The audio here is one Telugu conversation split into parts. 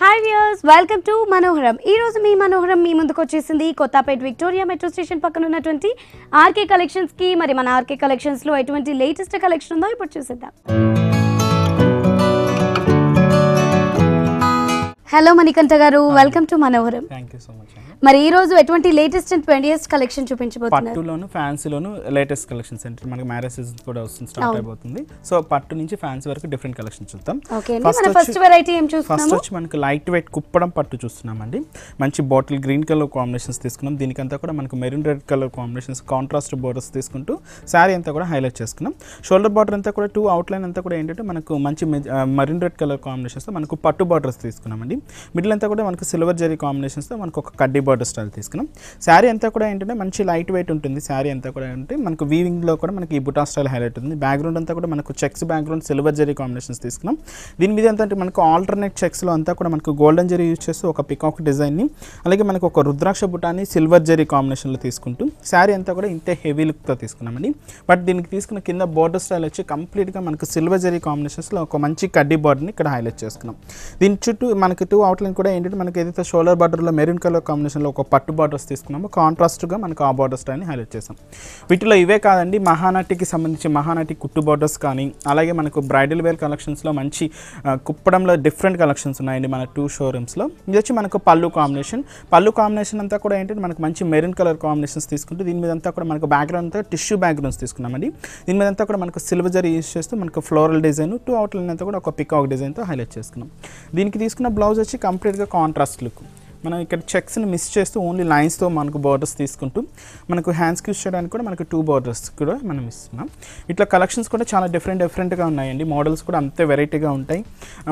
హాయ్ వ్యూయర్స్ వెల్కమ్ టు మనోహరం ఈ రోజు మీ మనోహరం మీ ముందుకు వచ్చేసింది కొత్తపేట విక్టోరియా మెట్రో స్టేషన్ పక్కన ఉన్నటువంటి ఆర్కే కలెక్షన్స్కి. మరి మన ఆర్కే కలెక్షన్స్లో ఎటువంటి లేటెస్ట్ కలెక్షన్ ఉందో ఇప్పుడు చూసేద్దాం. హలో మణికంఠ గారు. వెల్కమ్ టు మనోహరం మరి ఈ రోజు ఎటువంటి లేటెస్ట్ అండ్ ట్వంటీయస్ట్ కలెక్షన్ చూపించబోతున్నారు? పట్టులోను ఫ్యాన్సీలోను లేటెస్ట్ కలెక్షన్స్ అంటే మనకి మ్యారేజ్ సీజన్ కూడా వస్తుంది స్టార్ట్ అయిపోతుంది. సో పట్టు నుంచి ఫ్యాన్సీ వరకు డిఫరెంట్ కలెక్షన్ చూద్దాం. ఫస్ట్ వెరైటీ ఏం ఫస్ట్ చూస్తున్నాము వచ్చి మనకి లైట్ వెయిట్ కుప్పడం పట్టు చూస్తున్నామండి. మంచి బాటిల్ గ్రీన్ కలర్ కాంబినేషన్స్ తీసుకున్నాం. దీనికంతా కూడా మనకు maroon red colour combinations contrast borders తీసుకుంటూ శారీ అంతా కూడా హైలైట్ చేసుకున్నాం. షోల్డర్ బార్డర్ అంతా కూడా టూ అవుట్లైన్ అంతా కూడా ఏంటంటే మనకు మంచి మరీన్ రెడ్ కలర్ కాంబినేషన్స్తో మనకు పట్టు బార్డర్స్ తీసుకున్నామండి. మిడిల్ అంతా కూడా మనకు సిల్వర్ జరీ కాంబినేషన్స్తో మనకు ఒక కడ్డీ బార్డర్ స్టైల్ తీసుకున్నాం. శారీ అంతా కూడా ఏంటంటే మంచి లైట్ వెయిట్ ఉంటుంది. శారీ అంతా కూడా అంటే మనకు వీవింగ్లో కూడా మనకి ఈ బుటా స్టైల్ హైలైట్ ఉంది. బ్యాక్గ్రౌండ్ అంతా కూడా మనకు checks background silver zari combinations తీసుకున్నాం. దీని మీద అంతా మనకు ఆల్టర్నేట్ చెక్స్లో అంతా కూడా మనకు గోల్డెన్ జరీ యూజ్ చేస్తూ ఒక పికాక్ డిజైన్ని అలాగే మనకు ఒక రుద్రాక్ష బుటాన్ని సిల్వర్ జరీ కాంబినేషన్లో తీసుకుంటూ శారీ అంతా కూడా ఇంతే హెవీ లుక్తో తీసుకున్నామండి. బట్ దీనికి తీసుకున్న కింద బోర్డర్ స్టైల్ వచ్చి కంప్లీట్గా మనకు సిల్వర్ జరీ కాంబినేషన్స్లో ఒక మంచి కడ్డీ బోర్డర్ని ఇక్కడ హైలైట్ చేసుకున్నాం. దీని చుట్టూ మనకి టూ అవుట్లైన్ కూడా ఏంటంటే మనకి ఏదైతే షోల్డర్ బార్డర్లో మెరూన్ కలర్ కాంబినేషన్లో ఒక పట్టు బార్డర్స్ తీసుకున్నామో కాంట్రాస్ట్గా మనకు ఆ బార్డర్ స్టైల్ని హైలైట్ చేసాం వీటిలో ఇవే కాదండి మహానాటికి సంబంధించి మహానాటి కుట్టు బార్డర్స్ కానీ అలాగే మనకు బ్రైడల్ వేర్ కలెక్షన్స్లో మంచి కుప్పడంలో డిఫరెంట్ కలెక్షన్స్ ఉన్నాయండి మన టూ షోరూమ్స్లో ఇది వచ్చి మనకు పళ్ళు కాంబినేషన్ పళ్ళు కాంబినేషన్ అంతా కూడా ఏంటంటే మనకు మంచి మెరూన్ కలర్ కాంబినేషన్స్ తీసుకుంటూ దీని మీద అంతా కూడా మనకు బ్యాక్గ్రౌండ్ అంతా టిష్యూ బ్యాక్గ్రౌండ్స్ తీసుకున్నామండి. దీని మీద అంతా కూడా మనకు సిల్వర్ జరీ యూస్ చేస్తూ మనకు ఫ్లోరల్ డిజైన్ టూ అవుట్లైన్ అంతా కూడా ఒక పికాక్ డిజైన్తో హైలైట్ చేసుకున్నాం. దీనికి తీసుకున్న బ్లౌజ్ వచ్చి కంప్లీట్గా కాంట్రాస్ట్ లుక్ మనం ఇక్కడ చెక్స్ని మిస్ చేస్తూ ఓన్లీ లైన్స్తో మనకు బార్డర్స్ తీసుకుంటూ మనకు హ్యాండ్స్కి యూస్ చేయడానికి కూడా మనకు టూ బార్డర్స్ కూడా మనం ఇస్తున్నాం. ఇట్లా కలెక్షన్స్ కూడా చాలా డిఫరెంట్ డిఫరెంట్గా ఉన్నాయండి. మోడల్స్ కూడా అంతే వెరైటీగా ఉంటాయి.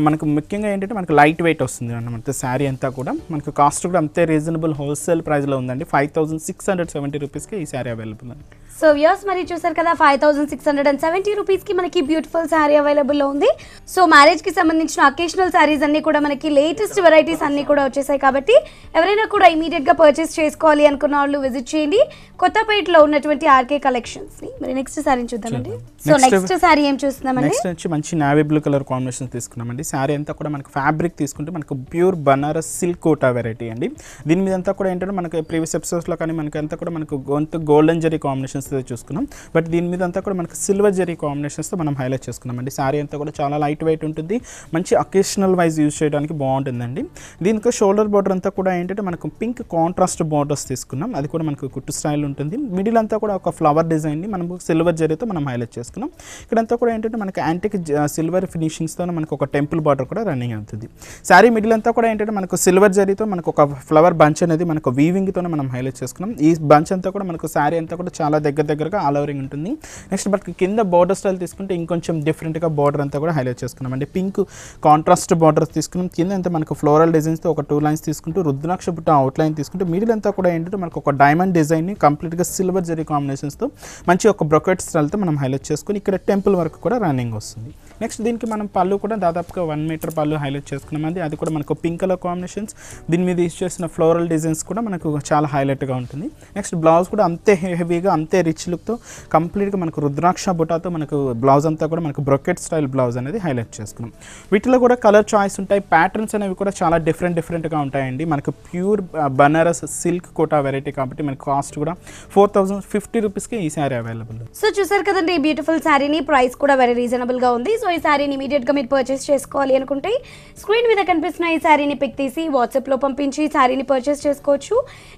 మనకు ముఖ్యంగా ఏంటంటే మనకు లైట్ వెయిట్ వస్తుంది అన్నమాట. శారీ అంతా కూడా మనకు కాస్ట్ కూడా అంతే రీజనబుల్ హోల్సేల్ ప్రైస్లో ఉందండి. Five thousand six hundred seventy రూపీస్కి ఈ శారీ అవైలబుల్ అండి. సో వ్యూస్ మరి చూసారు కదా five thousand six hundred and seventy రూపీస్కి మనకి బ్యూటిఫుల్ శారీ అవైలబుల్లో ఉంది. సో మ్యారేజ్కి సంబంధించిన అకేషనల్ శారీస్ అన్ని కూడా మనకి లేటెస్ట్ వెరైటీస్ అన్ని కూడా వచ్చేసాయి కాబట్టి ఎవరైనా కూడా ఇమీడియట్గా పర్చేస్ చేసుకోవాలి అనుకున్న వాళ్ళు విజిట్ చేయండి. కొత్తపేటలో ఉన్నటువంటి ఆర్కే కలెక్షన్స్ని మరి నెక్స్ట్ శారీ చూద్దామండి. చూద్దాం. సో నెక్స్ట్ శారీ ఏం చూస్తున్నామండి? నెక్స్ట్ వచ్చి మంచి నావీ బ్లూ కలర్ కాంబినేషన్ తీసుకున్నామండి. శారీ అంతా కూడా మనకు ఫ్యాబ్రిక్ తీసుకుంటే మనకు pure Banaras silk Kota variety అండి. దీని మీద అంతా కూడా ఏంటంటే మనకి ప్రీవియస్ ఎపిసోడ్స్లో కానీ మనకి అంతా కూడా మనకు గొంతు గోల్డెన్ జరీ కాంబినేషన్స్ చూసుకున్నాం. బట్ దీని మీద అంతా కూడా మనకు సిల్వర్ జరీ కాంబినేషన్స్తో మనం హైలైట్ చేసుకున్నామండి. శారీ అంతా కూడా చాలా లైట్ వెయిట్ ఉంటుంది. మంచి అకేషనల్ వైజ్ యూజ్ చేయడానికి బాగుంటుందండి. దీనికి షోల్డర్ బార్డర్ అంతా కూడా ఏంటంటే మనకు పింక్ కాంట్రాస్ట్ బార్డర్స్ తీసుకున్నాం. అది కూడా మనకు కుట్టు స్టైల్ ఉంటుంది. మిడిల్ అంతా కూడా ఒక ఫ్లవర్ డిజైన్ని మనం సిల్వర్ జరీతో మనం హైలైట్ చేసుకున్నాం. ఇక్కడంతా కూడా ఏంటంటే మనకి యాంటిక్ సిల్వర్ ఫినిషింగ్స్తో మనకు ఒక టెంపుల్ బార్డర్ కూడా రన్నింగ్ అవుతుంది. శారీ మిడిల్ అంతా కూడా ఏంటంటే మనకు సిల్వర్ జరీతో మనకు ఒక ఫ్లవర్ బంచ్ అనేది మనకు వీవింగ్తో మనం హైలైట్ చేసుకున్నాం. ఈ బంచ్ అంతా కూడా మనకు శారీ అంతా కూడా చాలా దగ్గర దగ్గరగా ఆల్ ఓవరింగ్ ఉంటుంది. నెక్స్ట్ మనకి కింద బార్డర్ స్టైల్ తీసుకుంటే ఇంకొంచెం డిఫరెంట్గా బార్డర్ అంతా కూడా హైలైట్ చేసుకున్నాం. అంటే పింక్ కాంట్రాస్ట్ బార్డర్ తీసుకున్నాం. కింద అంతా మనకు ఫ్లోరల్ డిజైన్స్తో ఒక టూ లైన్స్ తీసుకుంటూ రుద్రాక్ష బుట్ట అవుట్లైన్ తీసుకుంటూ మిడిల్ అంతా కూడా ఏంటంటే మనకు ఒక డైమండ్ డిజైన్ని కంప్లీట్గా సిల్వర్ జరీ కాంబినేషన్స్తో మంచి ఒక బ్రొకెట్ స్టైల్తో మనం హైలైట్ చేసుకుని ఇక్కడ టెంపుల్ వరకు కూడా రన్నింగ్ వస్తుంది. నెక్స్ట్ దీనికి మనం పళ్ళు కూడా దాదాపుగా వన్ మీటర్ పళ్ళు హైలైట్ చేసుకున్నామండి. అది కూడా మనకు పింక్ కలర్ కాంబినేషన్స్ దీని మీద యూస్ చేసిన ఫ్లోరల్ డిజైన్స్ కూడా మనకు చాలా హైలైట్గా ఉంటుంది. నెక్స్ట్ బ్లౌజ్ కూడా అంతే హెవీగా అంతే రిచ్ లుక్తో కంప్లీట్గా మనకు రుద్రాక్ష బుటాతో మనకు బ్లౌజ్ అంతా కూడా మనకు బ్రొకెట్ స్టైల్ బ్లౌజ్ అనేది హైలైట్ చేసుకున్నాం. వీటిలో కూడా కలర్ చాయిస్ ఉంటాయి. ప్యాటర్న్స్ అనేవి కూడా చాలా డిఫరెంట్ డిఫరెంట్గా ఉంటాయండి. మనకు pure Banaras silk Kota variety కాబట్టి మనకు కాస్ట్ కూడా ఫోర్ థౌజండ్ ఫిఫ్టీ రూపీస్కి ఈ శారీ అవైలబుల్ సో చూసారు కదండి బ్యూటిఫుల్ శారీని ప్రైస్ కూడా వెరీ రీజనబుల్గా ఉంది. సో ఈ శారీని ఇమీడియట్గా మీరు పర్చేస్ చేసుకోవాలి అనుకుంటే స్క్రీన్ మీద కనిపిస్తున్న ఈ శారీని పిక్ తీసి వాట్సాప్లో పంపించి ఈ శారీని పర్చేస్ చేసుకోవచ్చు.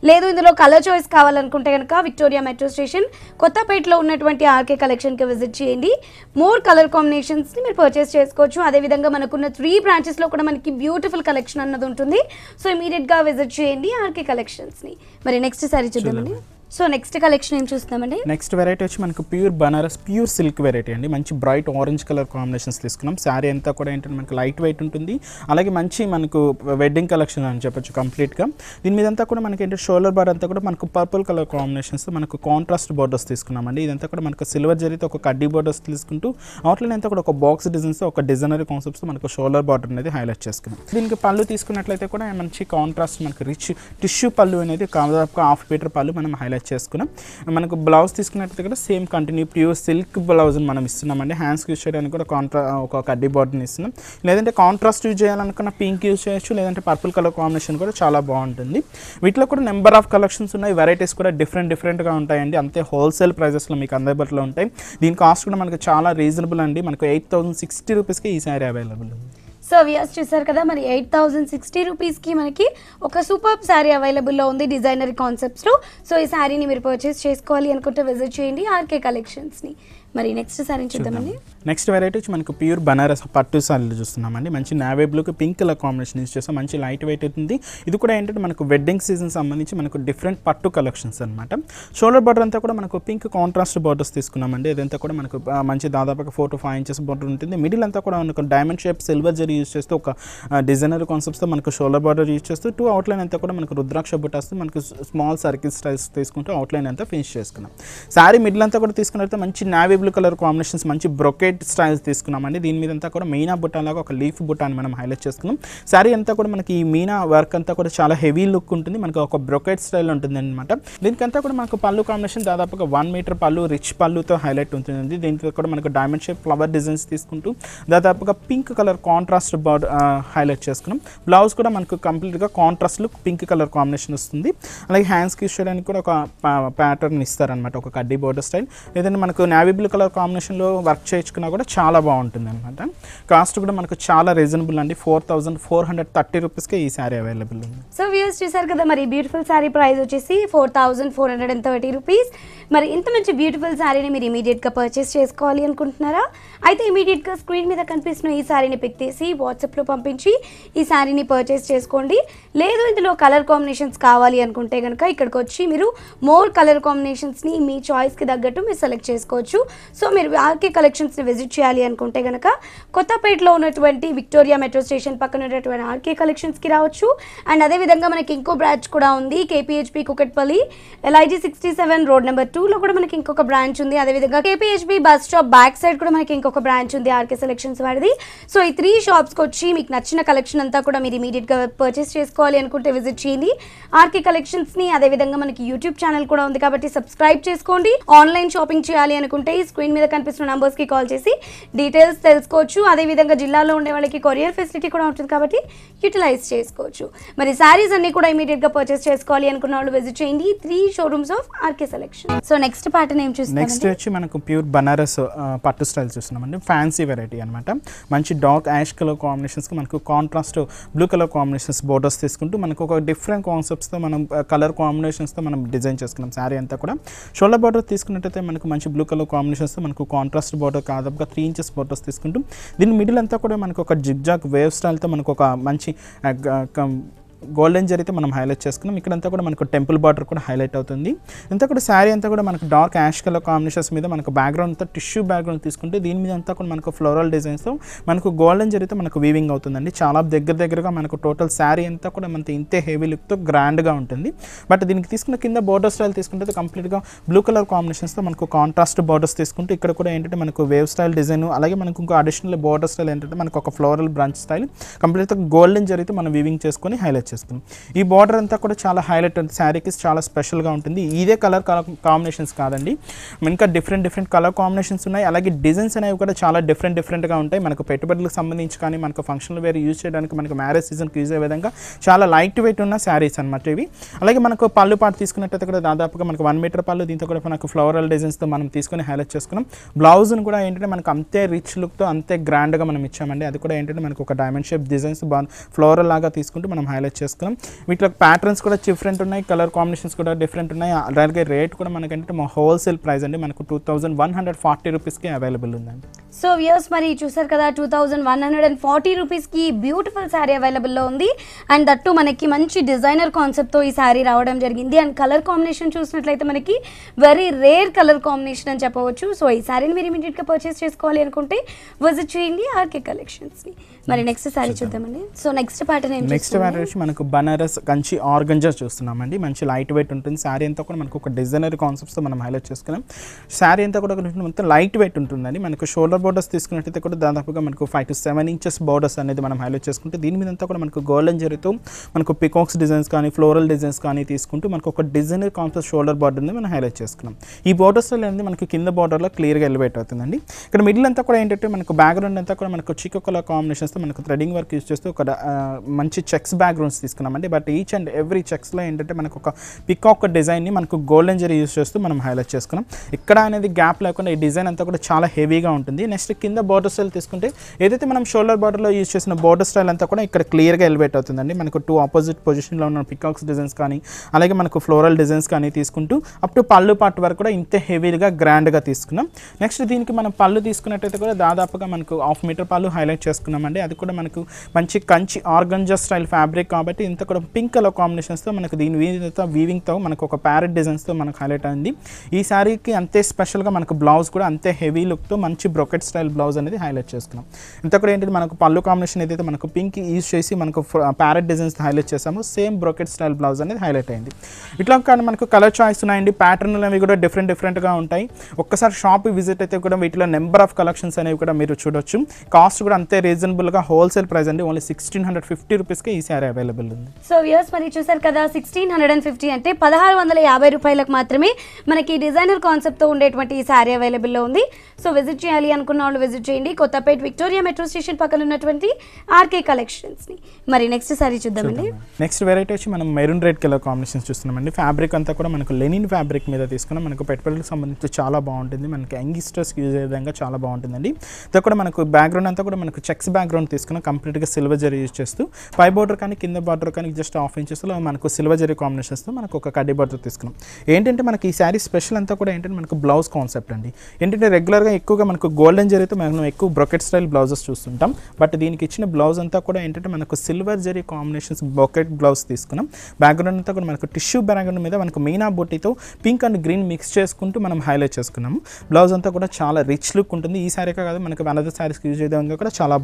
లేదు ఇందులో కలర్ చాయిస్ కావాలనుకుంటే కనుక విక్టోరియా మెట్రో స్టేషన్ కొత్తపేటలో ఉన్నటువంటి ఆర్కే కలెక్షన్కి విజిట్ చేయండి. మోర్ కలర్ కాంబినేషన్స్ని మీరు పర్చేస్ చేసుకోవచ్చు. అదేవిధంగా మనకున్న త్రీ బ్రాంచెస్లో కూడా మనకి బ్యూటిఫుల్ కలెక్షన్ అన్నది ఉంటుంది. సో ఇమీడియట్ గా విజిట్ చేయండి ఆర్కే కలెక్షన్స్ని. మరి నెక్స్ట్ సారీ చూద్దామండి. సో నెక్స్ట్ కలెక్షన్ ఏం చూస్తామండి నెక్స్ట్ వెరైటీ వచ్చి మనకు pure Banaras pure silk variety అండి. మంచి బ్రైట్ ఆరెంజ్ కలర్ కాంబినేషన్స్ తీసుకున్నాం. శారీ అంతా కూడా ఏంటంటే మనకు లైట్ వెయిట్ ఉంటుంది. అలాగే మంచి మనకు వెడ్డింగ్ కలెక్షన్ అని చెప్పొచ్చు కంప్లీట్గా. దీని మీద అంతా కూడా మనకి ఏంటంటే షోల్డర్ బార్ అంతా కూడా మనకు పర్పుల్ కలర్ కాంబినేషన్స్ మనకు కాంట్రాస్ట్ బోర్డర్స్ తీసుకున్నామండి. ఇదంతా కూడా మనకు సిల్వర్ జరిగితే ఒక కడ్డీ బోర్డర్స్ తీసుకుంటూ అవుట్లైన్ అంతా కూడా ఒక బాక్స్ డిజైన్స్ ఒక డిజైనరీ కాన్సెప్ట్స్ మనకు షోల్డర్ బార్డర్ అనేది హైలైట్ చేసుకున్నాం. దీనికి పళ్ళు తీసుకున్నట్లయితే కూడా మంచి కాంట్రాస్ట్ మనకు రిచ్ టిష్యూ పళ్ళు అనేది దాదాపుగా హాఫ్ మీటర్ పళ్ళు మనం హైలైట్ చేసుకున్నాం. మనకు బ్లౌజ్ తీసుకున్నట్టు కూడా same continue pure silk blouse మనం ఇస్తున్నామండి. హ్యాండ్స్కి యూజ్ చేయడానికి కూడా కాంట్రా ఒక కడ్డీ బార్డర్ని ఇస్తున్నాం. లేదంటే కాంట్రాస్ట్ యూజ్ చేయాలనుకున్న పింక్ యూజ్ చేయొచ్చు లేదంటే పర్పుల్ కలర్ కాంబినేషన్ కూడా చాలా బాగుంటుంది. వీటిలో కూడా నెంబర్ ఆఫ్ కలెక్షన్స్ ఉన్నాయి. వెరైటీస్ కూడా డిఫరెంట్ డిఫరెంట్గా ఉంటాయండి. అంతే హోల్సేల్ ప్రైజెస్లో మీకు అందుబాటులో ఉంటాయి. దీని కాస్ట్ కూడా మనకు చాలా రీజనబుల్ అండి. మనకు ఎయిట్ థౌసండ్ సిక్స్టీ రూపీస్కి ఈ శారీ అవైలబుల్ ఉంది. సో వియర్స్ చూసారు కదా మరి ఎయిట్ థౌజండ్ సిక్స్టీ రూపీస్కి మనకి ఒక సూపర్ శారీ అవైలబుల్లో ఉంది డిజైనర్ కాన్సెప్ట్స్లో సో ఈ శారీని మీరు పర్చేస్ చేసుకోవాలి అనుకుంటే విజిట్ చేయండి ఆర్కే కలెక్షన్స్ని మరి నెక్స్ట్ సారీ చూద్దామండి నెక్స్ట్ వెరైటీ వచ్చి మనకు ప్యూర్ బనారస్ పట్టు సారీలు చూస్తున్నామండి. మంచి నావే బ్లూకి పింక్ కలర్ కాంబినేషన్ యూస్ చేస్తాం. మంచి లైట్ వెయిట్ అవుతుంది ఇది కూడా ఏంటంటే మనకు వెడ్డింగ్ సీజన్ సంబంధించి మనకు డిఫరెంట్ పట్టు కలెక్షన్స్ అనమాట షోల్డర్ బార్డర్ అంతా కూడా మనకు పింక్ కాంట్రాస్ట్ బార్డర్స్ తీసుకున్నామండి. ఇదంతా కూడా మనకు మంచి దాదాపుగా four to five inches border ఉంటుంది. మిడిల్ అంతా కూడా మనకు diamond shape silver zari use చేస్తూ ఒక డిజైనర్ కాన్సెప్ట్స్తో మనకు షోల్డర్ బార్డర్ యూస్ చేస్తూ టూ అవుట్లైన్ అంతా కూడా మనకు రుద్రాక్ష బుటాస్ మనకు స్మాల్ సర్కిల్ స్టైల్స్ తీసుకుంటూ అవుట్లైన్ అంతా ఫినిష్ చేసుకున్నాం. శారీ మిడిల్ అంతా కూడా తీసుకున్నట్టు మంచి నావీ బ్లూ కలర్ కాంబినేషన్స్ మంచి బ్రొకెట్ స్టైల్స్ తీసుకున్నామండి. దీని మీద అంతా కూడా మీనా బుట్ట లాగా ఒక లీఫ్ బుట్టాన్ని మనం హైలైట్ చేసుకున్నాం. శారీ అంతా కూడా మనకి ఈ మీనా వర్క్ అంతా కూడా చాలా హెవీ లుక్ ఉంటుంది. మనకు ఒక బ్రొకెట్ స్టైల్ ఉంటుంది అనమాట దీనికంతా కూడా మనకు పళ్ళు కాంబినేషన్ దాదాపుగా వన్ మీటర్ పళ్ళు రిచ్ పళ్ళుతో హైలైట్ ఉంటుంది దీంతో కూడా మనకు డైమండ్ షేప్ ఫ్లవర్ డిజైన్స్ తీసుకుంటూ దాదాపుగా pink colour contrast border highlight చేసుకున్నాం. బ్లౌజ్ కూడా మనకు కంప్లీట్గా contrast look pink colour combination వస్తుంది. అలాగే హ్యాండ్స్కి యూస్ చేయడానికి కూడా ఒక ప్యాటర్న్ ఇస్తారనమాట ఒక కడ్డీ బోర్డర్ స్టైల్ లేదంటే మనకు నావీ బ్లూ కలర్ కాంబినేషన్లో వర్క్ చేయించుకున్నా కూడా చాలా బాగుంటుంది అనమాట కాస్ట్ కూడా మనకు చాలా రీజనబుల్ అండి. Four thousand four hundred thirty రూపీస్కే ఈ శారీ అవైలబుల్ ఉంది. సో వ్యూస్ చూసారు కదా మరి బ్యూటిఫుల్ శారీ ప్రైస్ వచ్చేసి four thousand four hundred and thirty rupees మరి ఇంత మంచి బ్యూటిఫుల్ శారీని మీరు ఇమీడియట్గా పర్చేస్ చేసుకోవాలి అనుకుంటున్నారా? అయితే ఇమీడియట్గా స్క్రీన్ మీద కనిపిస్తున్న ఈ శారీని పిక్ తీసి వాట్సాప్లో పంపించి ఈ శారీని పర్చేస్ చేసుకోండి. లేదు ఇందులో కలర్ కాంబినేషన్స్ కావాలి అనుకుంటే కనుక ఇక్కడికి వచ్చి మీరు మోర్ కలర్ కాంబినేషన్స్ని మీ చాయిస్కి తగ్గట్టు మీరు సెలెక్ట్ చేసుకోవచ్చు. సో మీరు ఆర్కే కలెక్షన్స్ని విజిట్ చేయాలి అనుకుంటే కనుక కొత్తపేటలో ఉన్నటువంటి విక్టోరియా మెట్రో స్టేషన్ పక్కన ఉన్నటువంటి ఆర్కే కలెక్షన్స్కి రావచ్చు. అండ్ అదేవిధంగా మనకి ఇంకో బ్రాంచ్ కూడా ఉంది KPHB Kukatpally LIG sixty seven road number టూలో కూడా మనకి ఇంకొక బ్రాంచ్ ఉంది. అదేవిధంగా KPHB bus stop back side కూడా మనకి ఇంకొక బ్రాంచ్ ఉంది ఆర్కే సెలెక్షన్స్ వాడిది సో ఈ త్రీ షాప్స్కి వచ్చి మీకు నచ్చిన కలెక్షన్ అంతా కూడా మీరు ఇమీడియట్గా పర్చేస్ చేసుకోవాలి అనుకుంటే విజిట్ చేయండి. ఆర్కే కలెక్షన్స్ని అదేవిధంగా మనకి యూట్యూబ్ ఛానల్ కూడా ఉంది కాబట్టి సబ్స్క్రైబ్ చేసుకోండి. ఆన్లైన్ షాపింగ్ చేయాలి అనుకుంటే స్క్రీన్ మీద కనిపిస్తున్న నంబర్స్కి కాల్ చేసి డీటెయిల్స్ తెలుసుకోవచ్చు. అదేవిధంగా జిల్లాలో ఉండే వాళ్ళకి కొరియర్ ఫెసిలిటీ కూడా ఉంటుంది కాబట్టి యూటిలైజ్ చేసుకోవచ్చు. మరి శారీస్ అన్ని కూడా ఇమీడియట్గా పర్చేస్ చేసుకోవాలి అనుకున్న వాళ్ళు విజిట్ చేయండి. Three showrooms of RK selection so next pattern ఏం నెక్స్ట్ వచ్చి మనకు ప్యూర్ బనారస్ పట్టు స్టైల్ చూస్తున్నామండి. ఫ్యాన్సీ వెరైటీ అనమాట మంచి డార్క్ యాష్ కలర్ కాంబినేషన్స్కి మనకు contrast blue colour combinations borders తీసుకుంటూ మనకు ఒక డిఫరెంట్ కాన్సెప్ట్స్తో మనం కలర్ కాంబినేషన్స్తో మనం డిజైన్ చేసుకున్నాం శారీ అంతా కూడా. షోల్డర్ బార్డర్ తీసుకున్నట్టయితే మనకు మంచి బ్లూ కలర్ కాంబినేషన్ కాంబినేషన్స్తో మనకు కాంట్రాస్ట్ బార్డర్ దాదాపుగా త్రీ ఇంచెస్ బోర్డర్స్ తీసుకుంటాం దీని మిడిల్ అంతా కూడా మనకు ఒక జిగ్జాగ్ వేవ్ స్టైల్తో మనకు ఒక మంచి గోల్డెన్ జరిగితే మనం హైలైట్ చేసుకున్నాం. ఇక్కడంతా కూడా మనకు టెంపుల్ బార్డర్ కూడా హైలైట్ అవుతుంది. ఇంత కూడా శారీ అంతా కూడా మనకు డార్క్ యాష్ కలర్ కాంబినేషన్స్ మీద మనకు బ్యాక్గ్రౌండ్ అంతా టిష్యూ బ్యాక్గ్రౌండ్ తీసుకుంటే దీని మీద అంతా కూడా మనకు ఫ్లోరల్ డిజైన్స్తో మనకు గోల్డెన్ జరిగితే మనకు వీవింగ్ అవుతుందండి. చాలా దగ్గర దగ్గరగా మనకు టోటల్ శారీ అంతా కూడా మనకి ఇంతే హెవీ లుక్తో గ్రాండ్గా ఉంటుంది. బట్ దీనికి తీసుకున్న కింద బోర్డర్ స్టైల్ తీసుకుంటే కంప్లీట్గా బ్లూ కలర్ కాంబినేషన్స్తో మనకు కాంట్రాస్ట్ బార్డర్స్ తీసుకుంటే ఇక్కడ కూడా ఏంటంటే మనకు వేవ్ స్టైల్ డిజైన్ అలాగే మనకు ఇంకో అడిషనల్ బోర్డర్ స్టైల్ ఏంటంటే మనకు ఒక ఫ్లోరల్ బ్రాంచ్ స్టైల్ కంప్లీట్గా గోల్డెన్ జరిగితే మనం వీవింగ్ చేసుకొని హైలైట్ చేసుకున్నాం ఈ బార్డర్ అంతా కూడా చాలా హైలైట్ ఉంది. శారీకి చాలా స్పెషల్గా ఉంటుంది. ఇదే కలర్ కాంబినేషన్స్ కాదండి. ఇంకా డిఫరెంట్ డిఫరెంట్ కలర్ కాంబినేషన్స్ ఉన్నాయి. అలాగే డిజైన్స్ అనేవి కూడా చాలా డిఫరెంట్ డిఫరెంట్గా ఉంటాయి. మనకు పెట్టుబడులకు సంబంధించి కానీ మనకు ఫంక్షన్లు వేరే యూజ్ చేయడానికి మనకు మ్యారేజ్ సీజన్కి యూజ్ అయ్యే విధంగా చాలా లైట్ వెయిట్ ఉన్న శారీస్ అనమాట ఇవి. అలాగే మనకు పళ్ళు పాటు తీసుకున్నట్టయితే కూడా దాదాపుగా మనకు వన్ మీటర్ పళ్ళు దీంతో కూడా మనకు ఫ్లవరల్ డిజైన్స్తో మనం తీసుకొని హైలైట్ చేసుకున్నాం. బ్లౌజ్ను కూడా ఏంటంటే మనకు అంతే రిచ్ లుక్తో అంతే గ్రాండ్గా మనం ఇచ్చామండి. అది కూడా ఏంటంటే మనకు ఒక డైమండ్ షేప్ డిజైన్స్ ఫ్లోరల్ లాగా తీసుకుంటూ మనం హైలైట్ చేసుకున్నాం వీటిలో ప్యాటర్న్స్ కూడా డిఫరెంట్ ఉన్నాయి కలర్ కాంబినేషన్స్ కూడా డిఫరెంట్ ఉన్నాయి. అలాగే రేట్ కూడా మనకంటే మా హోల్సేల్ ప్రైస్ అండి మనకు two thousand one hundred forty రూపీస్కి అవైలబుల్ ఉందండి. సో వ్యూస్ మరి చూసారు కదా two thousand one hundred and forty రూపీస్కి బ్యూటిఫుల్ శారీ అవైలబుల్లో ఉంది. అండ్ దట్టు మనకి మంచి డిజైనర్ కాన్సెప్ట్తో ఈ శారీ రావడం జరిగింది. అండ్ కలర్ కాంబినేషన్ చూసినట్లయితే మనకి వెరీ రేర్ కలర్ కాంబినేషన్ అని చెప్పవచ్చు. సో ఈ శారీని మీరు ఇమీడియట్గా పర్చేస్ చేసుకోవాలి అనుకుంటే విజిట్ చేయండి ఆర్కే కలెక్షన్స్ని మరి నెక్స్ట్ సారీ చూద్దామండి. So next pattern next variety వచ్చి మనకు బనారస్ కంచి ఆర్గంజా చూస్తున్నామండి. మంచి లైట్ వెయిట్ ఉంటుంది. శారీ అంతా కూడా మనకు ఒక డిజైనర్ కాన్సెప్ట్స్తో మనం హైలైట్ చేసుకున్నాం. శారీ అంతా కూడా మొత్తం లైట్ వెయిట్ ఉంటుందండి. మనకు షోల్డర్ బోర్డర్స్ తీసుకున్నట్టయితే కూడా దాదాపుగా మనకు five to seven inches borders అనేది మనం హైలైట్ చేసుకుంటే దీని మీద అంతా కూడా మనకు గోల్డెన్ జరీతో మనకు పికాక్స్ డిజైన్స్ కానీ ఫ్లోరల్ డిజైన్స్ కానీ తీసుకుంటూ మనకు ఒక డిజైనర్ కాన్సెప్ట్ షోల్డర్ బార్డర్ని మనం హైలైట్ చేసుకున్నాం. ఈ బోర్డర్స్ అనేది మనకు కింద బార్డర్లో క్లియర్గా ఎలివేట్ అవుతుందండి. ఇక్కడ మిడిల్ అంతా కూడా ఏంటంటే మనకు బ్యాక్గ్రౌండ్ అంతా కూడా మనకు చిక్క కలర్ చేస్తే మనకు థ్రెడింగ్ వర్క్ యూస్ చేస్తూ ఒక మంచి చెక్స్ బ్యాక్గ్రౌండ్స్ తీసుకున్నామండి. బట్ ఈచ్ అండ్ ఎవ్రీ చెక్స్లో ఏంటంటే మనకు ఒక పికాక్ డిజైన్ని మనకు గోల్డెన్ జరీ యూస్ చేస్తూ మనం హైలైట్ చేసుకున్నాం. ఇక్కడ అనేది గ్యాప్ లేకుండా ఈ డిజైన్ అంతా కూడా చాలా హెవీగా ఉంటుంది. నెక్స్ట్ కింద బార్డర్ స్టైల్ తీసుకుంటే ఏదైతే మనం షోల్డర్ బార్డర్లో యూస్ చేసిన బార్డర్ స్టైల్ అంతా కూడా ఇక్కడ క్లియర్గా ఎలివేట్ అవుతుందండి. మనకు టూ ఆపోజిట్ పొజిషన్లో ఉన్న పికాక్స్ డిజైన్స్ కానీ అలాగే మనకు ఫ్లోరల్ డిజైన్స్ కానీ తీసుకుంటూ అప్ టు పళ్ళు పార్ట్ వరకు కూడా ఇంత హెవీగా గ్రాండ్గా తీసుకున్నాం. నెక్స్ట్ దీనికి మనం పళ్ళు తీసుకున్నట్టయితే కూడా దాదాపుగా మనకు హాఫ్ మీటర్ పళ్ళు హైలైట్ చేసుకున్నామండి. అది కూడా మనకు మంచి కంచి ఆర్గంజా స్టైల్ ఫ్యాబ్రిక్ కాబట్టి ఇంత కూడా పింక్ కలర్ కాంబినేషన్స్తో మనకు దీని వీవింగ్తో వీవింగ్తో మనకు ఒక ప్యారెట్ డిజైన్స్తో మనకు హైలైట్ అయింది. ఈ శారీకి అంతే స్పెషల్గా మనకు బ్లౌజ్ కూడా అంతే హెవీ లుక్తో మంచి బ్రొకెట్ స్టైల్ బ్లౌజ్ అనేది హైలైట్ చేసుకున్నాం ఇంత కూడా ఏంటంటే మనకు పళ్ళు కాంబినేషన్ ఏదైతే మనకు పింక్ యూజ్ చేసి మనకు ప్యారెట్ డిజైన్స్ హైలైట్ చేసాము సేమ్ బ్రొకెట్ స్టైల్ బ్లౌజ్ అనేది హైలైట్ అయింది. ఇట్లా కానీ మనకు కలర్ చాయిస్ ఉన్నాయండి. ప్యాటర్న్లు అవి కూడా డిఫరెంట్ డిఫరెంట్గా ఉంటాయి. ఒక్కసారి షాప్ విజిట్ అయితే కూడా వీటిలో నెంబర్ ఆఫ్ కలెక్షన్స్ అనేవి కూడా మీరు చూడొచ్చు. కాస్ట్ కూడా అంతే రీజనబుల్గా హోల్సేల్ ప్రైస్ అండి ఓన్లీ సిక్స్టీన్ హండ్రెడ్ ఫిఫ్టీ రూపీస్కి ఈ శారీ అవైలబుల్ ఉంది. సో వ్యూస్ మరి చూసారు కదా సిక్స్టీన్ హండ్రెడ్ అండ్ ఫిఫ్టీ అంటే పదహారు వందల యాభై రూపాయలకు మాత్రమే మనకి డిజైనర్ కాన్సెప్ట్తో ఉండేటువంటి ఈ శారీ అవైలబుల్లో ఉంది. సో విజిట్ చేయాలి అనుకున్న వాళ్ళు విజిట్ చేయండి. కొత్తపేట విక్టోరియా మెట్రో స్టేషన్ పక్కన ఉన్నటువంటి ఆర్కే కలెక్షన్స్ని మరి నెక్స్ట్ శారీ చూద్దామండి. నెక్స్ట్ వెరైటీ వచ్చి మనం మెరూన్ రెడ్ కలర్ కాంబినేషన్స్ చూస్తున్నామండి. ఫ్యాబ్రిక్ అంతా కూడా మనకు లెనిన్ ఫ్యాబ్రిక్ మీద తీసుకున్నాం. మనకు పెట్టుబడులకు సంబంధించి చాలా బాగుంటుంది. మనకి యంగిస్టర్స్ యూజ్ అయ్యే విధంగా చాలా బాగుంటుందండి. ఇది కూడా మనకు బ్యాక్గ్రౌండ్ అంతా కూడా మనకు చెక్స్ బ్యాక్గ్రౌండ్ తీసుకున్నాం కంప్లీట్గా సిల్వర్ జరీ యూజ్ చేస్తూ పై బార్డర్ కానీ కింద బార్డర్ కానీ జస్ట్ ఆఫ్ ఇంచెస్లో మనకు సిల్వర్ జరీ కాంబినేషన్స్తో మనకు ఒక కడ్డీ బార్డర్ తీసుకున్నాం. ఏంటంటే మనకి ఈ శారీ స్పెషల్ అంతా కూడా ఏంటంటే మనకు బ్లౌజ్ కాన్సెప్ట్ అండి. ఏంటంటే రెగ్యులర్గా ఎక్కువగా మనకు గోల్డెన్ జరీతో మనం ఎక్కువ బ్రొకెట్ స్టైల్ బ్లౌజెస్ చూస్తుంటాం. బట్ దీనికి ఇచ్చిన బ్లౌజ్ అంతా కూడా ఏంటంటే మనకు silver zari combinations brocade blouse తీసుకున్నాం. బ్యాక్గ్రౌండ్ అంతా కూడా మనకు టిష్యూ బ్యాక్గ్రౌండ్ మీద మనకు మీనా బొట్టితో పింక్ అండ్ గ్రీన్ మిక్స్ చేసుకుంటూ మనం హైలైట్ చేసుకున్నాము బ్లౌజ్ అంతా కూడా చాలా రిచ్ లుక్ ఉంటుంది. ఈ శారీకే కాదు మనకు అనదర్ శారీస్కి యూజ్ చేయడం కూడా చాలా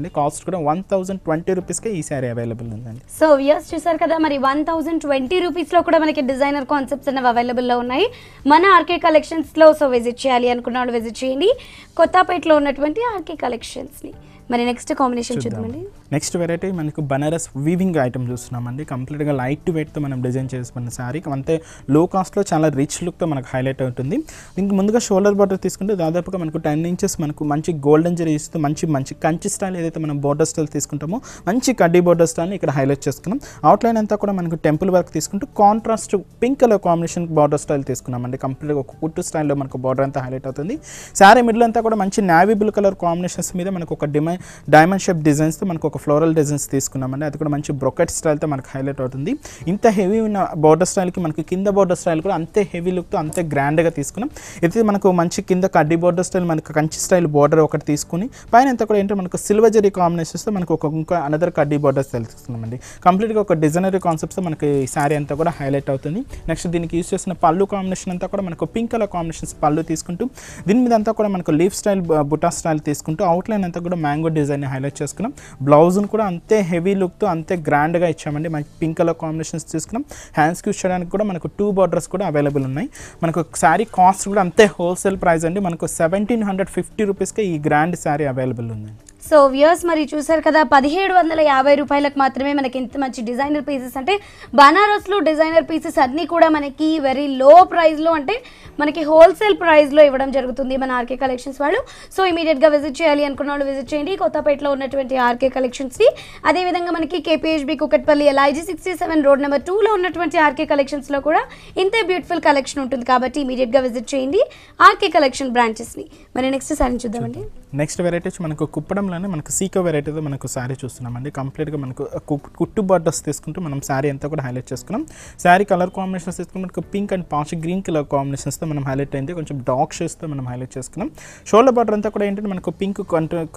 ఉందండి. కాస్ట్ కూడా వన్ థౌసండ్ ట్వంటీ రూపీస్కే ఈ శారీ అవైలబుల్ ఉందండి. సో వ్యూస్ చూసారు కదా మరి వన్ థౌసండ్ ట్వంటీ రూపీస్లో కూడా మనకి డిజైనర్ కాన్సెప్ట్స్ అనేవి అవైలబుల్లో ఉన్నాయి. మన ఆర్కే కలెక్షన్స్లో సో విజిట్ చేయాలి అనుకున్న వాళ్ళు విజిట్ చేయండి. కొత్తపేటలో ఉన్నటువంటి ఆర్కే కలెక్షన్స్ని. మరి నెక్స్ట్ కాంబినేషన్ చూద్దామండి. నెక్స్ట్ వెరైటీ మనకు బనారస్ వీవింగ్ ఐటమ్ చూస్తున్నామండి. కంప్లీట్గా లైట్ వెయిట్తో మనం డిజైన్ చేసుకున్న శారీ అంతే లో కాస్ట్లో చాలా రిచ్ లుక్తో మనకు హైలైట్ అవుతుంది. దీనికి ముందుగా షోల్డర్ బార్డర్ తీసుకుంటే దాదాపుగా మనకు టెన్ ఇంచెస్ మనకు మంచి గోల్డెన్ జరీ ఇస్తూ మంచి మంచి కంచి స్టైల్ ఏదైతే మనం బోర్డర్ స్టైల్ తీసుకుంటామో మంచి కడ్డీ బోర్డర్ స్టైల్ని ఇక్కడ హైలైట్ చేసుకున్నాం. అవుట్లైన్ అంతా కూడా మనకు టెంపుల్ వర్క్ తీసుకుంటూ contrast pink colour combination border style తీసుకున్నామండి. కంప్లీట్గా ఒక కుట్టు స్టైల్లో మనకు బార్డర్ అంతా హైలైట్ అవుతుంది. శారీ మిడిల్ అంతా కూడా మంచి నావీ బ్లూ కలర్ కాంబినేషన్స్ మీద మనకు ఒక డిమై డైమండ్ షేప్ డిజైన్స్తో మనకు ఒక ఫ్లోరల్ డిజైన్స్ తీసుకున్నామండి. అది కూడా మంచి బ్రొకెట్ స్టైల్తో మనకు హైలైట్ అవుతుంది. ఇంత హెవీ ఉన్న బార్డర్ స్టైల్కి మనకి కింద బార్డర్ స్టైల్ కూడా అంతే హెవీ లుక్తో అంతే గ్రాండ్గా తీసుకున్నాం. ఇది మనకు మంచి కింద కడ్డీ బార్డర్ స్టైల్ మనకు కంచి స్టైల్ బార్డర్ ఒకటి తీసుకుని పైన అంతా కూడా ఏంటంటే మనకు సిల్వర్ జరీ కాంబినేషన్స్తో మనకు ఒక ఇంకా అనదర్ కడ్డీ బార్డర్ స్టైల్ తీసుకున్నామండి. కంప్లీట్గా ఒక డిజైనరీ కాన్సెప్ట్తో మనకి ఈ శారీ అంతా కూడా హైలైట్ అవుతుంది. నెక్స్ట్ దీనికి యూస్ చేసిన పళ్ళు కాంబినేషన్ అంతా కూడా మనకు పింక్ కలర్ కాంబినేషన్స్ పళ్ళు తీసుకుంటూ దీని మీద అంతా కూడా మనకు లీఫ్ స్టైల్ బుటా స్టైల్ తీసుకుంటూ అవుట్లైన్ అంతా కూడా మ్యాంగో డిజైన్ హైలైట్ చేసుకున్నాం. బ్లౌజ్ను కూడా అంతే హెవీ లుక్తో అంతే గ్రాండ్గా ఇచ్చామండి. మనకి పింక్ కలర్ కాంబినేషన్స్ తీసుకున్నాం. హ్యాండ్స్కి యూస్ చేయడానికి కూడా మనకు టూ బార్డర్స్ కూడా అవైలబుల్ ఉన్నాయి. మనకు శారీ కాస్ట్ కూడా అంతే హోల్సేల్ ప్రైస్ అండి. మనకు సెవెంటీన్ హండ్రెడ్ ఫిఫ్టీ రూపీస్కే ఈ గ్రాండ్ శారీ అవైలబుల్ ఉంది సో వ్యూయర్స్ మరి చూసారు కదా పదిహేడు వందల యాభై రూపాయలకు మాత్రమే మనకి ఇంత మంచి డిజైనర్ పీసెస్ అంటే బనారస్లో డిజైనర్ పీసెస్ అన్నీ కూడా మనకి వెరీ లో ప్రైస్లో అంటే మనకి హోల్సేల్ ప్రైస్లో ఇవ్వడం జరుగుతుంది మన ఆర్కే కలెక్షన్స్ వాళ్ళు. సో ఇమీడియట్గా విజిట్ చేయాలి అనుకున్న వాళ్ళు విజిట్ చేయండి. కొత్తపేటలో ఉన్నటువంటి ఆర్కే కలెక్షన్స్ని అదేవిధంగా మనకి KPHB Kukatpally LIG sixty seven road number టూలో ఉన్నటువంటి ఆర్కే కలెక్షన్స్లో కూడా ఇంతే బ్యూటిఫుల్ కలెక్షన్ ఉంటుంది కాబట్టి ఇమీడియట్గా విజిట్ చేయండి ఆర్కే కలెక్షన్ బ్రాంచెస్ని మరి నెక్స్ట్ సారి చూద్దామండి. నెక్స్ట్ వెరైటీస్ మనకు మనకు కుప్పడంలోనే మనకు సీకో వెరైటీతో మనకు శారీ చూస్తున్నామండి. కంప్లీట్గా మనకు కు- కుట్టు బార్డర్స్ తీసుకుంటూ మనం శారీ అంతా కూడా హైలైట్ చేసుకున్నాం. శారీ కలర్ కాంబినేషన్స్ తీసుకుని మనకు pink and patch green colour కాంబినేషన్స్తో మనం హైలైట్ అయింది. కొంచెం డార్క్ షేడ్స్తో మనం హైలైట్ చేసుకున్నాం. షోల్డర్ బార్డర్ అంతా కూడా ఏంటంటే మనకు పింక్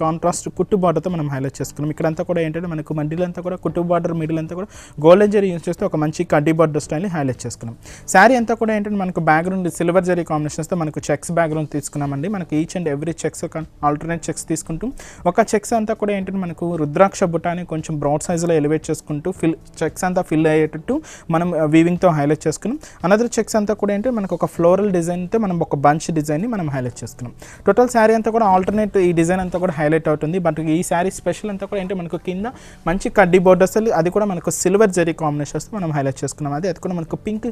కాంట్రాస్ట్ కుట్టు బార్డర్తో మనం హైలైట్ చేసుకున్నాం. ఇక్కడ అంతా కూడా ఏంటంటే మనకు మడిల్ అంతా కూడా కుట్టు బార్డర్ మిడిల్ అంతా కూడా గోల్డెన్ జరీ యూస్ చేస్తే ఒక మంచి కడ్డీ బార్డర్ స్టైల్ని హైలైట్ చేసుకున్నాం. శారీ అంతా కూడా ఏంటంటే మనకు బ్యాక్గ్రౌండ్ సిల్వర్ జరీ కాంబినేషన్స్తో మనకు చెక్స్ బ్యాక్గ్రౌండ్ తీసుకున్నామండి. మనకి each and every checks alternate checks తీసుకుంటూ ఒక చెక్స్ అంతా కూడా ఏంటంటే మనకు రుద్రాక్ష బుటాని కొంచెం బ్రాడ్ సైజులో ఎలివేట్ చేసుకుంటూ ఫిల్ చెక్స్ అంతా ఫిల్ అయ్యేటట్టు మనం uh, వీవింగ్తో హైలైట్ చేసుకున్నాం. అనదర్ చెక్స్ అంతా కూడా ఏంటంటే మనకు ఒక ఫ్లోరల్ డిజైన్తో మనం ఒక బంచ్ డిజైన్ని మనం హైలైట్ చేసుకున్నాం. టోటల్ శారీ అంతా కూడా ఆల్టర్నేట్ ఈ డిజైన్ అంతా కూడా హైలైట్ అవుతుంది. బట్ ఈ శారీ స్పెషల్ అంతా కూడా ఏంటంటే మనకు కింద మంచి కడ్డీ బోర్డర్స్ అది కూడా మనకు సిల్వర్ జరీ కాంబినేషన్స్ మనం హైలైట్ చేసుకున్నాం. అది అది కూడా మనకు పింక్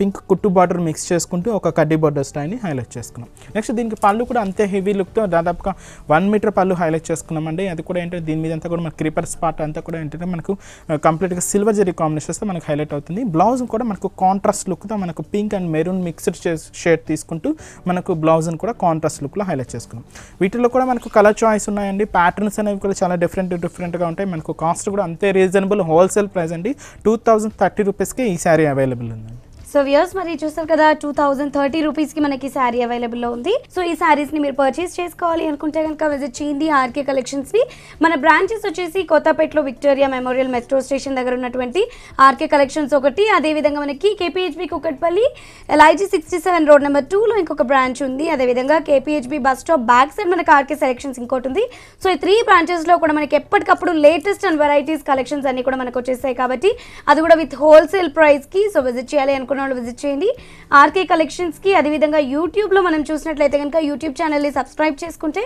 పింక్ uh, కుట్టు బార్డర్ మిక్స్ చేసుకుంటూ ఒక కడ్డీ బోర్డర్ స్టైల్ని హైలైట్ చేసుకున్నాం. నెక్స్ట్ దీనికి పళ్ళు కూడా అంతే హెవీ లుక్తో దాదాపుగా వన్ మీటర్ పళ్ళు హైలైట్ చేసుకున్నామండి. అది కూడా ఏంటంటే దీని మీద అంతా కూడా మన క్రీపర్స్ పార్ట్ అంతా కూడా ఏంటంటే మనకు కంప్లీట్గా సిల్వర్ జరీ కాంబినేషన్స్తో మనకు హైలైట్ అవుతుంది. బ్లౌజ్ కూడా మనకు కాంట్రాస్ట్ లుక్తో మనకు pink and maroon mixed shade తీసుకుంటూ మనకు బ్లౌజ్ని కూడా కాంట్రాస్ట్ లుక్లో హైలైట్ చేసుకున్నాం. వీటిలో కూడా మనకు కలర్ చాయిస్ ఉన్నాయండి. ప్యాటర్న్స్ అనేవి కూడా చాలా డిఫరెంట్ డిఫరెంట్గా ఉంటాయి. మనకు కాస్ట్ కూడా అంతే రీజనబుల్ హోల్సేల్ ప్రైస్ అండి. టూ థౌజండ్ థర్టీ రూపీస్కి ఈ శారీ అవైలబుల్ ఉందండి. సో వ్యూస్ మరి చూస్తారు కదా టూ థౌజండ్ థర్టీ రూపీస్కి మనకి శారీ అవైలబుల్లో ఉంది. సో ఈ శారీస్ని మీరు పర్చేస్ చేసుకోవాలి అనుకుంటే కనుక విజిట్ చేయండి ఆర్కే కలెక్షన్స్ని మన బ్రాంచెస్ వచ్చేసి కొత్తపేటలో విక్టోరియా మెమోరియల్ మెట్రో స్టేషన్ దగ్గర ఉన్నటువంటి ఆర్కే కలెక్షన్స్ ఒకటి. అదేవిధంగా మనకి KPHB Kukatpally LIG sixty seven road number టూలో ఇంకొక బ్రాంచ్ ఉంది. అదేవిధంగా KPHB bus stop back side మనకి ఆర్కే సెలెక్షన్స్ ఇంకోటి ఉంది. సో ఈ త్రీ బ్రాంచెస్లో కూడా మనకి ఎప్పటికప్పుడు లేటెస్ట్ అండ్ వెరైటీస్ కలెక్షన్స్ అన్ని కూడా మనకు వచ్చేసాయి కాబట్టి అది కూడా విత్ హోల్సేల్ ప్రైస్కి సో విజిట్ చేయాలి అనుకున్న వాళ్ళు విజిట్ చేయండి. ఆర్కే కలెక్షన్స్కి అదేవిధంగా యూట్యూబ్లో మనం చూసినట్లయితే కనుక యూట్యూబ్ ఛానల్ని సబ్స్క్రైబ్ చేసుకుంటే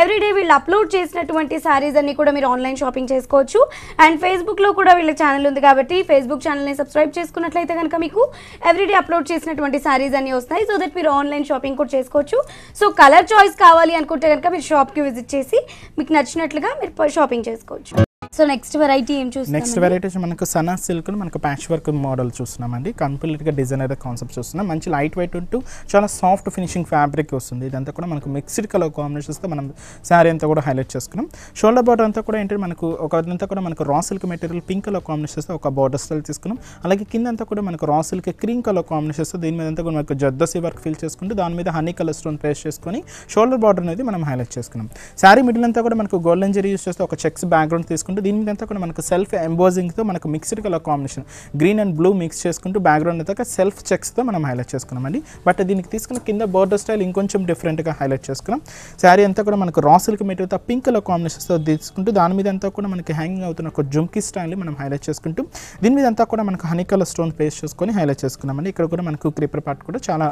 ఎవ్రీడే వీళ్ళు అప్లోడ్ చేసినటువంటి శారీస్ అన్ని కూడా మీరు ఆన్లైన్ షాపింగ్ చేసుకోవచ్చు. అండ్ ఫేస్బుక్లో కూడా వీళ్ళ ఛానల్ ఉంది కాబట్టి ఫేస్బుక్ ఛానల్ని సబ్స్క్రైబ్ చేసుకున్నట్లయితే కనుక మీకు ఎవ్రీడే అప్లోడ్ చేసినటువంటి శారీస్ అన్ని వస్తాయి. సో దట్ మీరు ఆన్లైన్ షాపింగ్ కూడా చేసుకోవచ్చు. సో కలర్ చాయిస్ కావాలి అనుకుంటే కనుక మీరు షాప్కి విజిట్ చేసి మీకు నచ్చినట్లుగా మీరు షాపింగ్ చేసుకోవచ్చు. సో నెక్స్ట్ వెరైటీ ఏం నెక్స్ట్ చూస్తాం వెరైటీ వచ్చి మనకు సనా సిల్క్ మనకు ప్యాచ్ వర్క్ మోడల్ చూస్తున్నామండి కంప్లీట్గా డిజైనర్ కాన్సెప్ట్ చూస్తున్నాం. మంచి లైట్ వెయిట్ ఉంటూ చాలా సాఫ్ట్ ఫినిషింగ్ ఫ్యాబ్రిక్ వస్తుంది. ఇదంతా కూడా మనకు మిక్స్డ్ కలర్ కాంబినేషన్స్తో మనం శారీ అంతా కూడా హైలైట్ చేసుకున్నాం. షోల్డర్ బార్డర్ అంతా కూడా ఏంటంటే మనకు ఒక అంతా కూడా మనకు raw silk material pink colour కాంబినేషన్స్తో ఒక బార్డర్ స్టైల్ తీసుకున్నాం. అలాగే కింద అంతా కూడా మనకు రా సిల్క్ క్రీమ్ కలర్ కాంబినేషన్స్తో దీని మీద అంతా కూడా మనకు జద్దసి వర్క్ ఫిల్ చేసుకుంటూ దాని మీద హనీ కలర్ స్టోన్ ప్లేస్ చేసుకొని షోల్డర్ బార్డర్ అనేది మనం హైలైట్ చేసుకున్నాం. శారీ మిడిల్ అంతా కూడా మనకు గోల్డెన్ జరీ యూస్ చేస్తే ఒక చెక్స్ బ్యాక్గ్రౌండ్ చేసుకుంటూ దీని మీద అంతా కూడా మనకు సెల్ఫ్ ఎంబోజింగ్తో మనకు mixed colour combination green and blue mix చేసుకుంటూ బ్యాక్గ్రౌండ్ అంతా సెల్ఫ్ చెక్స్తో మనం హైలైట్ చేసుకున్నామండి. బట్ దీనికి తీసుకున్న కింద బోర్డర్ స్టైల్ ఇంకొంచెం డిఫరెంట్గా హైలైట్ చేసుకున్నాం. శారీ అంతా కూడా మనకు రా సిల్క్ మెటీరియల్తో పింక్ కలర్ కాంబినేషన్స్తో తీసుకుంటూ దాని మీద అంతా కూడా మనకి హ్యాంగింగ్ అవుతున్న ఒక జుమ్కీ స్టైల్ని మనం హైలైట్ చేసుకుంటూ దీని మీద అంతా కూడా మనకు హనీ కలర్ స్టోన్ పేస్ట్ చేసుకొని హైలైట్ చేసుకున్నామండి. ఇక్కడ కూడా మనకు క్రీపర్ పార్ట్ కూడా చాలా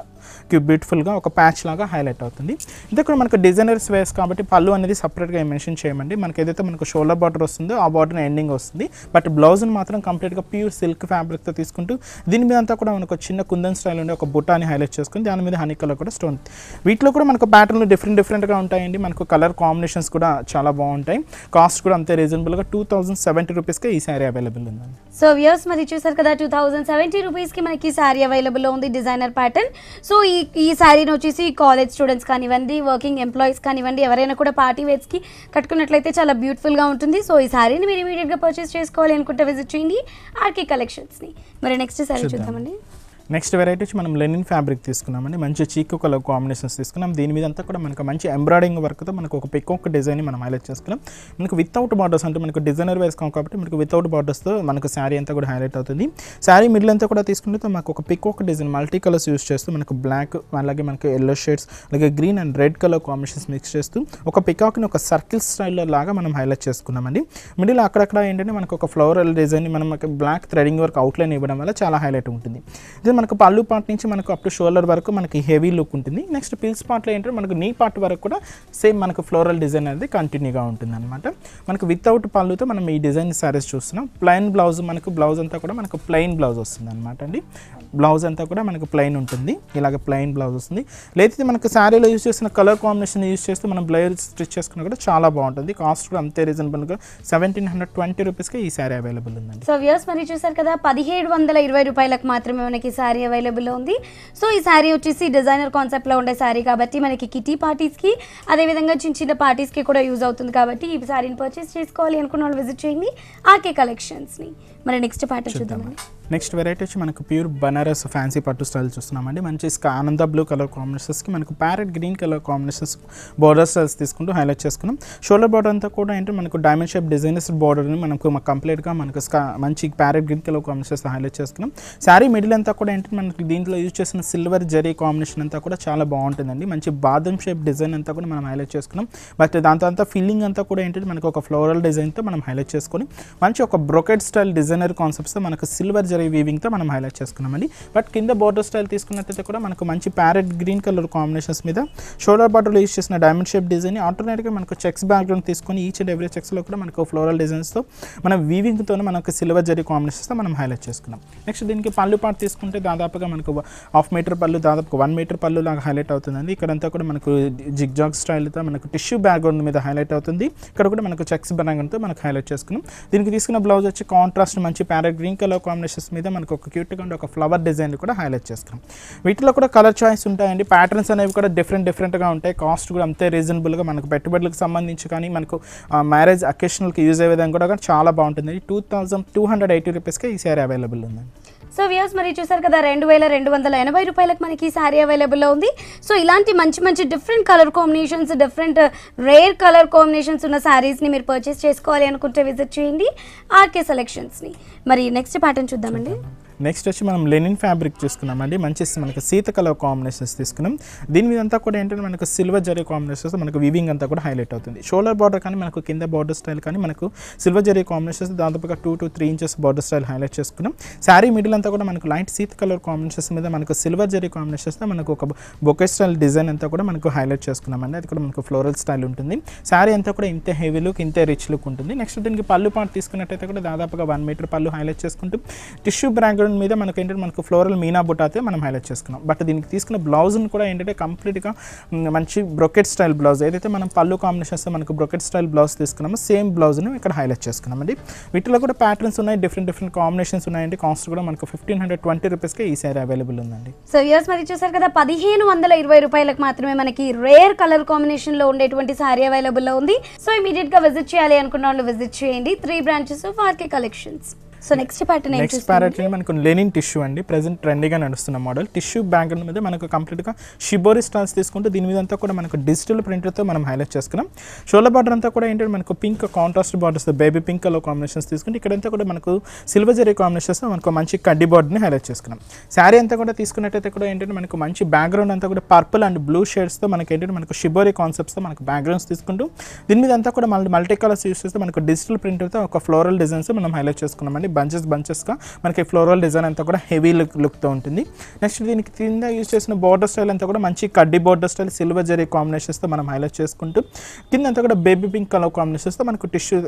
బ్యూటిఫుల్గా ఒక ప్యాచ్ లాగా హైలైట్ అవుతుంది. ఇంత కూడా మనకు డిజైనర్స్ వేస్ కాబట్టి పళ్ళు అనేది సపరేట్గా మెన్షన్ చేయమండి. మనకి ఏదైతే మనకు షోల్డర్ బార్డర్ వస్తుందో ఆ బార్డర్ ఎండింగ్ వస్తుంది. బట్ బ్లౌజ్ని మాత్రం కంప్లీట్గా ప్యూర్ సిల్క్ ఫ్యాబ్రిక్తో తీసుకుంటూ దీని మీద అంతా కూడా మనకు చిన్న కుందన్ స్టైల్ ఉండే ఒక బుట్టాని హైలైట్ చేసుకుని దాని మీద హనీ కలర్ కూడా స్టోన్ వీటిలో కూడా మనకు ప్యాటర్న్లు డిఫరెంట్ డిఫరెంట్గా ఉంటాయండి. మనకు కలర్ కాంబినేషన్స్ కూడా చాలా బాగుంటాయి. కాస్ట్ కూడా అంతే రీజనబుల్గా టూ థౌసండ్ సెవెంటీ రూపీస్కి ఈ శారీ అవైలబుల్ ఉందండి. సో వ్యూస్ మరి చూసారు కదా టూ థౌసండ్ సెవెంటీ రూపీస్కి మనకి శారీ అవైలబుల్లో ఉంది డిజైనర్ ప్యాటర్న్ సో ఈ ఈ శారీని వచ్చేసి కాలేజ్ స్టూడెంట్స్ కానివ్వండి వర్కింగ్ ఎంప్లాయీస్ కానివ్వండి ఎవరైనా కూడా పార్టీ వేర్స్కి కట్టుకున్నట్లయితే చాలా బ్యూటిఫుల్గా ఉంటుంది. సో ఈ శారీని మీరు ఇమీడియట్గా పర్చేస్ చేసుకోవాలి అనుకుంటే విజిట్ చేయండి. ఆర్కే కలెక్షన్స్ని మరి నెక్స్ట్ శారీ చూద్దాం. చూద్దామండి. నెక్స్ట్ వెరైటీ వచ్చి మనం లెనిన్ ఫ్యాబ్రిక్ తీసుకున్నామండి. మంచి చీక్ కలర్ కాంబినేషన్స్ తీసుకున్నాం. దీని మీద అంతా కూడా మనకు మంచి ఎంబ్రాయిడింగ్ వర్క్తో మనకు ఒక పికాక్ డిజైన్ మనం హైలైట్ చేసుకున్నాం. మనకు వితౌట్ బార్డర్స్ అంటే మనకు డిజైనర్ వేసుకోం కాబట్టి మనకు వితౌట్ బార్డర్స్తో మనకు శారీ అంతా కూడా హైలైట్ అవుతుంది. శారీ మిడిల్ అంతా కూడా తీసుకుంటే మనకు ఒక peacock design multi colours use చేస్తూ మనకు బ్లాక్ అలాగే మనకు ఎల్లో షేడ్స్ అలాగే green and red colour combinations mix చేస్తూ ఒక పికాక్ని ఒక సర్కిల్ స్టైల్లో లాగా మనం హైలైట్ చేసుకున్నామండి. మిడిల్ అక్కడక్కడ ఏంటంటే మనకు ఒక ఫ్లవరల్ డిజైన్ మనం బ్లాక్ థ్రెడింగ్ వర్క్ అవుట్లైన్ ఇవ్వడం వల్ల చాలా హైలైట్ ఉంటుంది. ఇది మనకు పళ్ళు పార్ట్ నుంచి మనకు అప్ టు షోల్డర్ వరకు మనకి హెవీ లుక్ ఉంటుంది. నెక్స్ట్ పిల్స్ పార్ట్లో ఏంటంటే మనకు నీ పార్ట్ వరకు కూడా సేమ్ మనకు ఫ్లోరల్ డిజైన్ అనేది కంటిన్యూగా ఉంటుంది అనమాట మనకు వితౌట్ పళ్ళుతో మనం ఈ డిజైన్ శారీస్ చూస్తున్నాం. ప్లెయిన్ బ్లౌజ్ మనకు బ్లౌజ్ అంతా కూడా మనకు ప్లెయిన్ బ్లౌజ్ వస్తుంది అనమాట అండి. బ్లౌజ్ అంతా కూడా మనకు ప్లెయిన్ ఉంటుంది. ఇలాగ ప్లెయిన్ బ్లౌజ్ వస్తుంది. లేకపోతే మనకు శారీలో యూస్ చేసిన కలర్ కాంబినేషన్ యూస్ చేస్తే మనం బ్లౌజ్ స్టిచ్ చేసుకున్నా కూడా చాలా బాగుంటుంది. కాస్ట్ కూడా అంతే రీజనబుల్గా సెవెంటీన్ హండ్రెడ్ ట్వంటీ రూపీస్కి ఈ శారీ అవైలబుల్ ఉందండి. సో వ్యూస్ మరి చూసారు కదా పదిహేడు వందల ఇరవై రూపాయలకు మాత్రమే మనకి శారీ అవైలబుల్లో ఉంది. సో ఈ శారీ వచ్చేసి డిజైనర్ కాన్సెప్ట్లో ఉండే శారీ కాబట్టి మనకి కిటీ పార్టీస్కి అదేవిధంగా చిన్న చిన్న పార్టీస్కి కూడా యూజ్ అవుతుంది కాబట్టి ఈ శారీని పర్చేస్ చేసుకోవాలి అనుకున్న వాళ్ళు విజిట్ చేయండి. ఆర్కే కలెక్షన్స్ని మరి నెక్స్ట్ ప్యాటర్న్ చూద్దామండి. నెక్స్ట్ వెరైటీ వచ్చి మనకు ప్యూర్ బనారస్ ఫ్యాన్సీ పట్టు స్టైల్ చూస్తున్నామండి. మంచి ఆనంద బ్లూ కలర్ కాంబినేషన్స్కి మనకు parrot green colour combinations border styles తీసుకుంటూ హైలైట్ చేసుకున్నాం. షోల్డర్ బార్డర్ అంతా కూడా ఏంటంటే మనకు డైమండ్ షేప్ డిజైనర్స్ బార్డర్ని మనకు కంప్లీట్గా మనకు మంచి parrot green colour combinations highlight చేసుకున్నాం. శారీ మిడిల్ అంతా కూడా ఏంటంటే మనకి దీంట్లో యూజ్ చేసిన సిల్వర్ జరీ కాంబినేషన్ అంతా కూడా చాలా బాగుంటుందండి. మంచి బాదం షేప్ డిజైన్ అంతా కూడా మనం హైలైట్ చేసుకున్నాం. బట్ దాంతో అంతా ఫిల్లింగ్ అంతా కూడా ఏంటంటే మనకు ఒక ఫ్లోరల్ డిజైన్తో మనం హైలైట్ చేసుకొని మంచి ఒక బ్రొకెట్ స్టైల్ డిజైనర్ కాన్సెప్ట్స్తో మనకు సిల్వర్ జరీ వీవింగ్తో మనం హైలైట్ చేసుకున్నామండి బట్ కింద బోర్డర్ స్టైల్ తీసుకున్నట్టయితే కూడా మనకు మంచి ప్యారెట్ గ్రీన్ కలర్ కాంబినేషన్స్ మీద షోల్డర్ బార్డర్లో యూస్ చేసిన డైమండ్ షేప్ డిజైన్ ఆటోమేటిక్గా మనకు చెక్స్ బ్యాక్గ్రౌండ్ తీసుకొని ఈచ్ అండ్ ఎవరీ చెక్స్లో కూడా మనకు ఫ్లోరల్ డిజైన్స్తో మన వీవింగ్తో మనకు సిల్వర్ జరీ కాంబినేషన్స్తో మనం హైలైట్ చేసుకున్నాం. నెక్స్ట్ దీనికి పళ్ళు పాటు తీసుకుంటే దాదాపుగా మనకు హాఫ్ మీటర్ పళ్ళు దాదాపు వన్ మీటర్ పళ్ళు లాగా హైలైట్ అవుతుందండి. ఇక్కడంతా కూడా మనకు జిగ్జాగ్ స్టైల్తో మనకు టిష్యూ బ్యాక్గ్రౌండ్ మీద హైలైట్ అవుతుంది. ఇక్కడ కూడా మనకు చెక్స్ బ్యాక్గ్రౌండ్తో మనకు హైలైట్ చేసుకున్నాం. దీనికి తీసుకున్న బ్లౌజ్ వచ్చి కాంట్రాస్ట్ మంచి ప్యారెట్ గ్రీన్ కలర్ కాంబినేషన్స్ మీద మనకు ఒక క్యూట్గా ఉండే ఒక ఫ్లవర్ డిజైన్ కూడా హైలైట్ చేసుకున్నాం వీటిలో కూడా కలర్ చాయిస్ ఉంటాయండి. ప్యాటర్న్స్ అనేవి కూడా డిఫరెంట్ డిఫరెంట్గా ఉంటాయి. కాస్ట్ కూడా అంతే రీజనబుల్గా మనకు పెట్టుబడులకు సంబంధించి కానీ మనకు మ్యారేజ్ అకేషనల్కి యూజ్ అయ్యే విధంగా కూడా చాలా బాగుంటుంది. Two thousand two hundred eighty రూపీస్కి ఈ సారీ అవైలబుల్ ఉందండి. సో వ్యూస్ మరి చూసారు కదా రెండు వేల రెండు వందల ఎనభై రూపాయలకు మనకి ఈ శారీ అవైలబుల్లో ఉంది. సో ఇలాంటి మంచి మంచి different colour combinations different rare colour combinations ఉన్న శారీస్ని మీరు పర్చేస్ చేసుకోవాలి అనుకుంటే విజిట్ చేయండి. ఆర్కే సెలెక్షన్స్ని మరి నెక్స్ట్ ప్యాటర్న్ చూద్దామండి. నెక్స్ట్ వచ్చి మనం లెనిన్ ఫ్యాబ్రిక్ చూసుకున్నామండి. మంచి మనకి సీత కలర్ కాంబినేషన్స్ తీసుకున్నాం. దీని మీద అంతా కూడా ఏంటంటే మనకు సిల్వర్ జరీ కాంబినేషన్స్ మనకు వివింగ్ అంతా కూడా హైలైట్ అవుతుంది. షోల్డర్ బార్డర్ కానీ మనకు కింద బార్డర్ స్టైల్ కానీ మనకు సిల్వర్ జరీ కాంబినేషన్స్ దాదాపుగా two to three inches border style highlight చేసుకున్నాం. శారీ మిడిల్ అంతా కూడా మనకు లైట్ సీత కలర్ కాంబినేషన్స్ మీద మనకు సిల్వర్ జరీ కాంబినేషన్స్ మనకు ఒక బొకే స్టైల్ డిజైన్ అంతా కూడా మనకు హైలైట్ చేసుకున్నామండి. అది కూడా మనకు ఫ్లోరల్ స్టైల్ ఉంటుంది. శారీ అంతా కూడా ఇంతే హెవీ లుక్ ఇంతే రిచ్ లుక్ ఉంటుంది. నెక్స్ట్ దీనికి పళ్ళు పాటు తీసుకున్నట్టయితే కూడా దాదాపుగా వన్ మీటర్ పళ్ళు హైలైట్ చేసుకుంటూ టిష్యూ బ్యాక్గ్రౌండ్ మీద మనకు ఏంటంటే మనకు ఫ్లోరల్ మీనా బుటాతే మనం హైలైట్ చేసుకున్నాం. బట్ దీనికి తీసుకున్న బ్లౌజ్ని కూడా ఏంటంటే కంప్లీట్గా మంచి బ్రొకెట్ స్టైల్ బ్లౌజ్ ఏదైతే మనం పళ్ళు కాంబినేషన్స్తో మనకు బ్రొకెట్ స్టైల్ బ్లౌజ్ తీసుకున్నామో సేమ్ బ్లౌజ్ని ఇక్కడ హైలైట్ చేసుకున్నామండి. వీటిలో కూడా ప్యాటర్న్స్ ఉన్నాయి డిఫరెంట్ డిఫరెంట్ కాంబినేషన్స్ ఉన్నాయండి. కాస్ట్ కూడా మనకు ఫిఫ్టీన్ హండ్రెడ్ ట్వంటీ రూపీస్కే ఈ సారీ అవైలబుల్ ఉందండి. సో ఇయర్స్ మరి చూసారు కదా పదిహేను వందల ఇరవై రూపాయలకు మాత్రమే మనకి రేర్ కలర్ కాంబినేషన్లో ఉండేటువంటి సారీ అవైలబుల్లో ఉంది. సో ఇమీడియట్గా విజిట్ చేయాలి అనుకున్న వాళ్ళు విజిట్ చేయండి. Three branches of RK collections so next pattern next parrot మనకు లెనిన్ టిష్యూ అండి ప్రెసెంట్ ట్రెండీగా నడుస్తున్న మోడల్ టిష్యూ బ్యాక్గ్రౌండ్ మీద మనకు కంప్లీట్గా షిబోరి స్టాల్స్ తీసుకుంటే దీని మీద అంతా కూడా మనకు డిజిటల్ ప్రింటర్తో మనం హైలైట్ చేసుకున్నాం. షోల్డర్ బార్డర్ అంతా కూడా ఏంటంటే మనకు pink contrast borders baby pink colour combinations తీసుకుంటే ఇక్కడంతా కూడా మనకు సిల్వర్ జరీ కాంబినేషన్స్ మనకు మంచి కడ్డీ బార్డర్ని హైలైట్ చేసుకున్నాం. శారీ అంతా కూడా తీసుకున్నట్టయితే కూడా ఏంటంటే మనకు మంచి బ్యాక్గ్రౌండ్ అంతా కూడా పర్పుల్ అండ్ బ్లూ షేడ్స్తో మనకి ఏంటంటే మనకు షిబోరి కాన్సెప్ట్స్తో మనకు బ్యాక్గ్రౌండ్స్ తీసుకుంటూ దీని మీద అంతా కూడా మళ్ళీ మల్టీ కలర్స్ యూస్ చేస్తే మనకు డిజిటల్ ప్రింటర్తో ఒక ఫ్లోరల్ డిజైన్స్ మనం హైలైట్ చేసుకున్నామండి. బంచెస్ బంచెస్గా మనకి ఫ్లోరల్ డిజైన్ అంతా కూడా హెవీ లుక్ లుక్తో ఉంటుంది. నెక్స్ట్ దీనికి కింద యూస్ చేసిన బార్డర్ స్టైల్ అంతా కూడా మంచి కడ్డీ బార్డర్ స్టైల్ సిల్వర్ జరీ కాంబినేషన్స్తో మనం హైలైట్ చేసుకుంటూ కింద అంతా కూడా బేబీ పింక్ కలర్ కాంబినేషన్స్తో మనకు టిష్యూ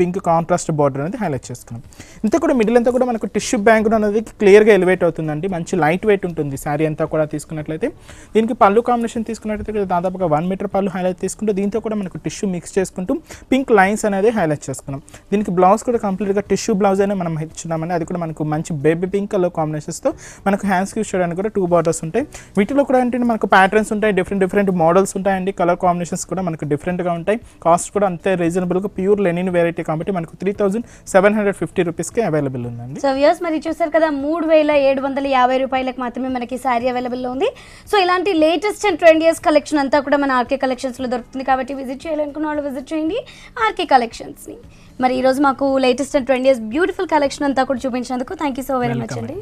పింక్ కాంట్రాస్ట్ బార్డర్ అనేది హైలైట్ చేసుకున్నాం. ఇంత కూడా మిడిల్ అంతా కూడా మనకు టిష్యూ బ్యాంక్ అనేది క్లియర్గా ఎలివేట్ అవుతుందండి. మంచి లైట్ వెయిట్ ఉంటుంది శారీ అంతా కూడా తీసుకున్నట్లయితే. దీనికి పళ్ళు కాంబినేషన్ తీసుకున్నట్లయితే దాదాపుగా వన్ మీటర్ పళ్ళు హైలైట్ తీసుకుంటూ దీంతో కూడా మనకు టిష్యూ మిక్స్ చేసుకుంటూ పింక్ లైన్స్ అనేది హైలైట్ చేసుకున్నాం. దీనికి బ్లౌజ్ కూడా కంప్లీట్గా టిష్యూ బ్లౌజ్ అనే మనం ఇచ్చున్నామని అది కూడా మనకు మంచి బేబీ పింక్ కలర్ కాంబినేషన్స్తో మనకు హ్యాండ్స్కి యూస్ చేయడానికి కూడా టూ బార్డర్స్ ఉంటాయి. వీటిలో కూడా ఏంటంటే మనకు ప్యాటర్న్స్ ఉంటాయి డిఫరెంట్ డిఫరెంట్ మోడల్స్ ఉంటాయండి. కలర్ కాంబినేషన్స్ కూడా మనకు డిఫరెంట్గా ఉంటాయి. కాస్ట్ కూడా అంతే రీజనబుల్గా ప్యూర్ లెనిన్ వెరైటీ కాబట్టి మనకు three thousand seven hundred fifty రూపీస్కి అవైలబుల్ ఉందండి. సో వ్యూస్ మరి చూసారు కదా మూడు వేల ఏడు వందల యాభై రూపాయలకు మాత్రమే మనకి శారీ అవైలబుల్లో ఉంది. సో ఇలాంటి లేటెస్ట్ అండ్ ట్రెండియస్ కలెక్షన్ అంతా కూడా మన ఆర్కే కలెక్షన్స్లో దొరుకుతుంది కాబట్టి విజిట్ చేయాలనుకున్న వాళ్ళు విజిట్ చేయండి. ఆర్కే కలెక్షన్స్ని మరి ఈరోజు మాకు latest and trendiest beautiful collection అంతా కూడా చూపించినందుకు thank you so very much అండి.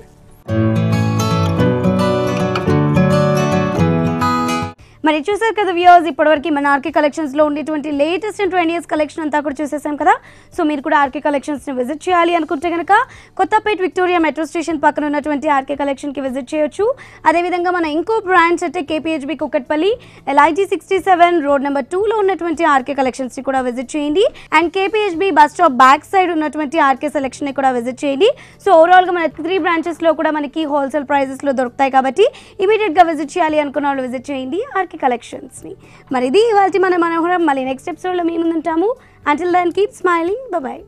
మరి చూసారు కదా వ్యూవర్స్ ఇప్పటివరకు మన ఆర్కే కలెక్షన్స్లో ఉండేటువంటి లేటెస్ట్ అండ్ ట్వంటీ కలెక్షన్ అంతా కూడా చూసేసాం కదా. సో మీరు కూడా ఆర్కే కలెక్షన్స్ని విజిట్ చేయాలి అనుకుంటే కనుక కొత్తపేట విక్టోరియా మెట్రో స్టేషన్ పక్కన ఉన్నటువంటి ఆర్కే కలెక్షన్కి విజిట్ చేయొచ్చు. అదేవిధంగా మన ఇంకో బ్రాండ్స్ అంటే KPHB Kukatpally LIG sixty seven road number టూలో ఉన్నటువంటి ఆర్కే కలెక్షన్స్ని కూడా విజిట్ చేయండి. And KPHB bus stop back side ఉన్నటువంటి ఆర్కే సెలెక్షన్ని కూడా విజిట్ చేయండి. సో ఓవరాల్గా మన త్రీ బ్రాంచెస్లో కూడా మనకి హోల్సేల్ ప్రైజెస్లో దొరుకుతాయి కాబట్టి ఇమీడియట్గా విజిట్ చేయాలి అనుకున్న వాళ్ళు విజిట్ చేయండి. ఆర్కే కలెక్షన్స్ని. మరి ఇది ఇవాళ మన మనోహరం. మళ్ళీ నెక్స్ట్ ఎపిసోడ్లో మేము ఉంటాము. Until then keep smiling bye